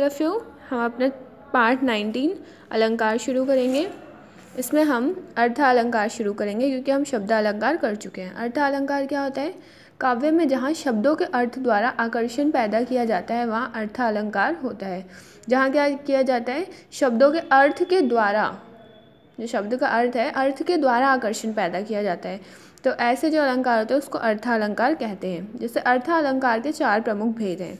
All of you हम अपना part nineteen अलंकार शुरू करेंगे। इसमें हम अर्थ अलंकार शुरू करेंगे, क्योंकि हम शब्द अलंकार कर चुके हैं। अर्थ अलंकार क्या होता है? काव्य में जहाँ शब्दों के अर्थ द्वारा आकर्षण पैदा किया जाता है, वहाँ अर्थ अलंकार होता है। जहाँ क्या किया जाता है? शब्दों के अर्थ के द्वारा, जो शब्द का अर्थ है, अर्थ के द्वारा आकर्षण पैदा किया जाता है। तो ऐसे जो अलंकार होते हैं, उसको अर्थालंकार कहते हैं। जैसे अर्थालंकार के चार प्रमुख भेद हैं।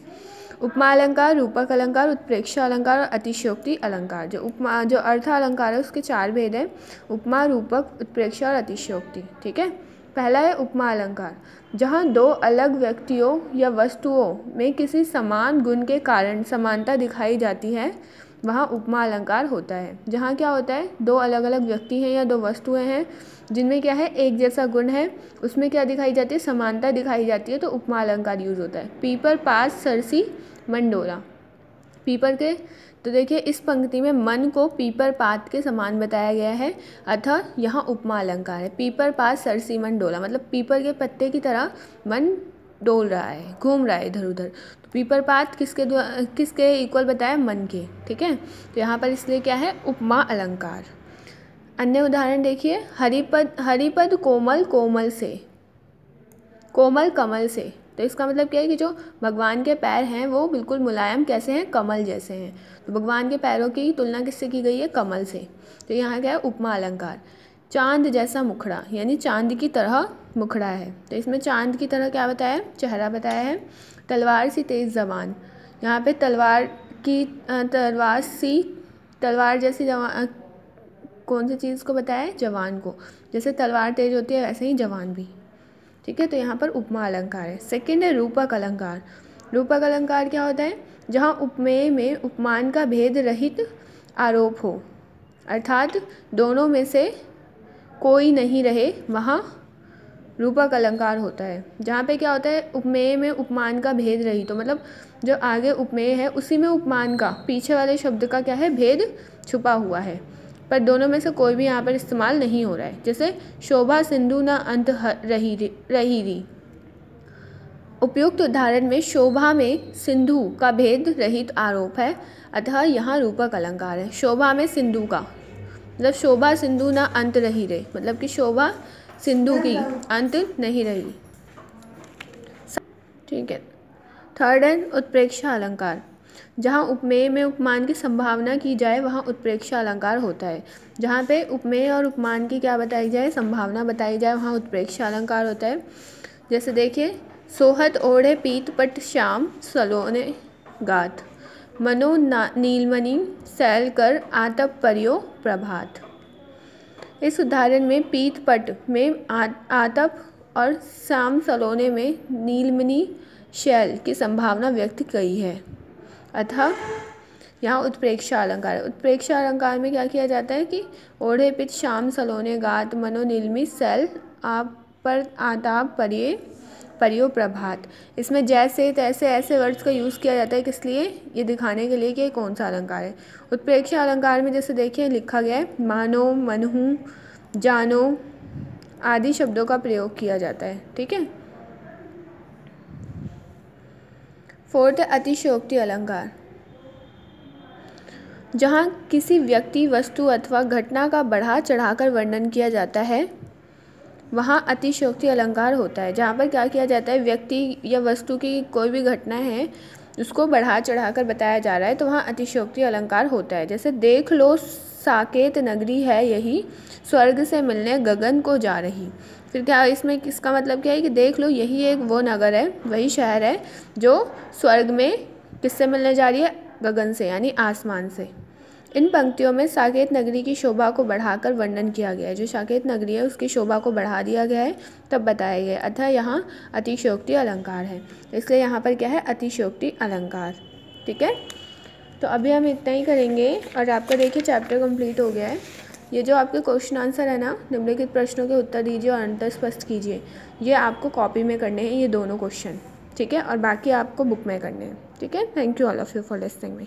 उपमा अलंकार, रूपक अलंकार, उत्प्रेक्षा अलंकार और अतिशयोक्ति अलंकार। जो उपमा, जो अर्थ अलंकार है, उसके चार भेद हैं। उपमा, रूपक, उत्प्रेक्षा और अतिशयोक्ति। ठीक है? पहला है उपमा अलंकार। जहाँ दो अलग व्यक्तियों या वस्तुओं में किसी समान गुण के कारण समानता दिखाई जाती है, वहाँ उपमा अलंकार होता है। जहाँ क्या होता है? दो अलग अलग व्यक्ति हैं या दो वस्तुएँ हैं, जिनमें क्या है? एक जैसा गुण है, उसमें क्या दिखाई जाती है? समानता दिखाई जाती है तो उपमा अलंकार यूज़ होता है। पीपर, पास, सरसी मंडोला। पीपर के तो देखिए, इस पंक्ति में मन को पीपर पात के समान बताया गया है। अतः यहाँ उपमा अलंकार है। पीपर पात सरसी मन डोला मतलब पीपर के पत्ते की तरह मन डोल रहा है, घूम रहा है इधर उधर। तो पीपर पात किसके किसके इक्वल बताया? मन के, ठीक है? तो यहाँ पर इसलिए क्या है? उपमा अलंकार। अन्य उदाहरण देखिए, हरिपद हरिपद कोमल कोमल से, कोमल कमल से। तो इसका मतलब क्या है कि जो भगवान के पैर हैं, वो बिल्कुल मुलायम कैसे हैं? कमल जैसे हैं। तो भगवान के पैरों की तुलना किससे की गई है? कमल से। तो यहाँ क्या है? उपमा अलंकार। चाँद जैसा मुखड़ा, यानी चाँद की तरह मुखड़ा है। तो इसमें चाँद की तरह क्या बताया है? चेहरा बताया है। तलवार सी तेज़ जबान यहाँ पे तलवार की तलवार सी, तलवार जैसी जवान कौन सी चीज़ को बताया है? जवान को। जैसे तलवार तेज होती है, वैसे ही जवान भी। ठीक है? तो यहाँ पर उपमा अलंकार है। सेकेंड है रूपक अलंकार। रूपक अलंकार क्या होता है? जहाँ उपमेय में उपमान का भेद रहित आरोप हो। अर्थात दोनों में से कोई नहीं रहे, वहाँ रूपक अलंकार होता है। जहाँ पे क्या होता है? उपमेय में उपमान का भेद रही तो मतलब जो आगे उपमेय है, उसी में उपमान का, पीछे वाले शब्द का क्या है? भेद छुपा हुआ है। पर दोनों में से कोई भी यहाँ पर इस्तेमाल नहीं हो रहा है। जैसे शोभा सिंधु न अंत रही रही री। उपयुक्त उदाहरण में शोभा में सिंधु का भेद रहित आरोप है, अतः यहाँ रूपक अलंकार है। शोभा में सिंधु का। मतलब शोभा सिंधु न अंत रही रे। मतलब कि शोभा सिंधु की अंत नहीं रही। ठीक है। थर्ड है उत्प्रेक्षा अलंकार। जहाँ उपमेय में उपमान की संभावना की जाए वहाँ उत्प्रेक्षा अलंकार होता है। जहाँ पे उपमेय और उपमान की क्या बताई जाए संभावना बताई जाए वहाँ उत्प्रेक्षा अलंकार होता है। जैसे देखिए सोहत ओढ़े पीत पट श्याम सलोने गात। मनो नीलमणि सैल कर आतप परियो प्रभात। इस उदाहरण में पीत पट में आ, आतप और श्याम सलोने में नीलमणि शैल की संभावना व्यक्त की है। अतः यहाँ उत्प्रेक्षा अलंकार उत्प्रेक्षा अलंकार में क्या किया जाता है कि ओढ़े पित शाम, सलोने, गात, मनोनिलमी, सेल, आप पर, आताप, परिये, परियो, प्रभात। इसमें जैसे, तैसे, ऐसे वर्ड्स का यूज़ किया जाता है किस लिए? ये दिखाने के लिए कि कौन सा अलंकार है। उत्प्रेक्षा अलंकार में जैसे देखिए, लिखा गया है, मानो, मनहू, जानो आदि शब्दों का प्रयोग किया जाता है, ठीक है? फोर्थ अतिशयोक्ति अलंकार। जहाँ किसी व्यक्ति, वस्तु अथवा घटना का बढ़ा चढ़ाकर वर्णन किया जाता है, वहाँ अतिशयोक्ति अलंकार होता है। जहाँ पर क्या किया जाता है, व्यक्ति या वस्तु की कोई भी घटना है, उसको बढ़ा चढ़ाकर बताया जा रहा है तो वहाँ अतिशयोक्ति अलंकार होता है। जैसे देख लो साकेत नगरी है यही, स्वर्ग से मिलने गगन को जा रही। फिर क्या इसमें किसका मतलब क्या है कि देख लो, यही एक वो नगर है, वही शहर है, जो स्वर्ग में किससे मिलने जा रही है? गगन से, यानी आसमान से। इन पंक्तियों में साकेत नगरी की शोभा को बढ़ाकर वर्णन किया गया है। जो साकेत नगरी है, उसकी शोभा को बढ़ा दिया गया है, तब बताया गया अतः यहाँ अतिशोक्ति अलंकार है। इसलिए यहाँ पर क्या है? अतिशोक्ति अलंकार। ठीक है? तो अभी हम इतना ही करेंगे और आपका देखिए चैप्टर कंप्लीट हो गया है। ये जो आपके क्वेश्चन आंसर है ना, निम्नलिखित प्रश्नों के उत्तर दीजिए और अंतर स्पष्ट कीजिए। ये आपको कॉपी में करने हैं, ये दोनों क्वेश्चन ठीक है? और बाकी आपको बुक में करने हैं, ठीक है? Thank you all of you for listening me